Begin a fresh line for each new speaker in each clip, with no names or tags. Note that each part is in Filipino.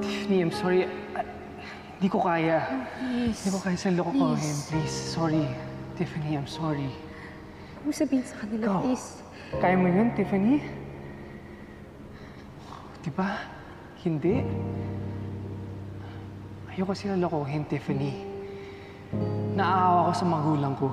Tiffany, I'm sorry. Hindi ko kaya.
Please.
Hindi ko kaya sa lokohin. Please, sorry. Tiffany, I'm sorry.
Huwag mo sabihin sa kanila,
Ikaw.
please.
Kaya mo yun, Tiffany? Di ba? Hindi. Ayoko sila lokohin, Tiffany. Naaawa ko sa magulang ko.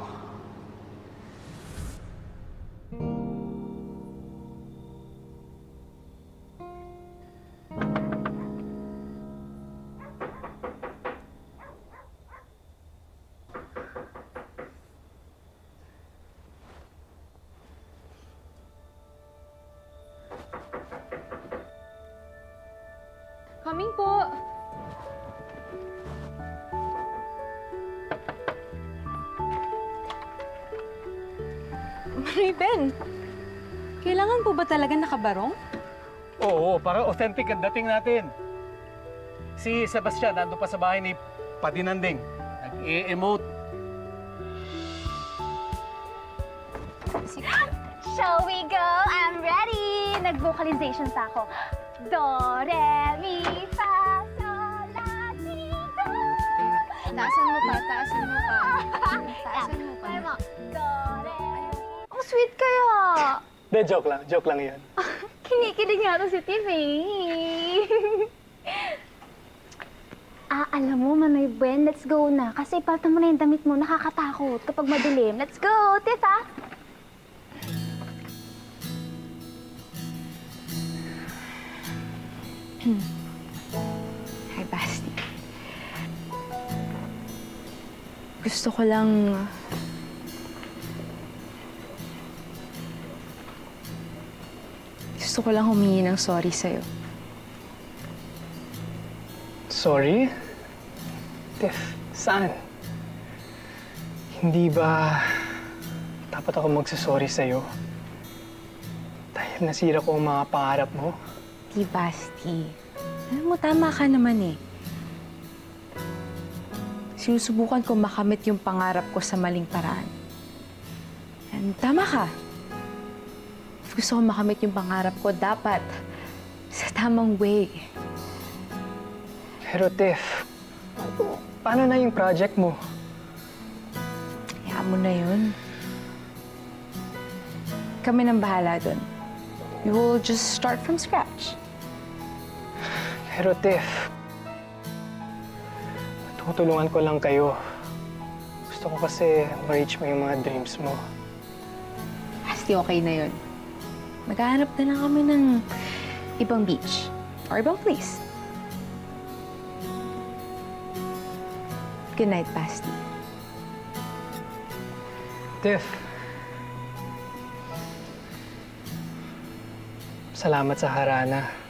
Coming po. Raven, kailangan po ba talaga nakabarong?
Oo, para authentic ang dating natin. Si Sebastian, nandun pa sa bahay ni Padinanding. Nag-e-emote.
Shall we go? I'm ready! Nag-vocalizations ako. Do, re, mi, fa, sol, la, si, do.
Taasan mo pa, taasan mo pa. Taasan mo pa.
Kaya mo, do, re, Ang sweet kaya!
De, joke lang. Joke lang yan.
Kinikilig nga to si Tiffy. ah, alam mo, Manoy Buen, let's go na. Kasi palta mo na yung damit mo, nakakatakot kapag madilim. Let's go, Tiff,
Hi, Basti. Gusto ko lang... Gusto ko lang humingi ng sorry sa'yo.
Sorry? Tiff, saan? Hindi ba dapat ako magsasorry sa'yo? Dahil nasira ko ang mga pangarap mo?
Di, Basti. Alam mo, tama ka naman eh. Sinusubukan ko makamit yung pangarap ko sa maling paraan. And tama ka. If gusto ko makamit yung pangarap ko, dapat sa tamang way.
Pero Tiff, paano na yung project mo?
Hayaan mo na yun. Kami nang bahala dun. We will just start from scratch.
Pero Tiff, tutulungan ko lang kayo. Gusto ko kasi ma-reach mo yung mga dreams mo.
Basti okay na yun. Maghahanap na lang kami ng ibang beach or ibang place. Good night, Basti.
Tiff, salamat sa harana.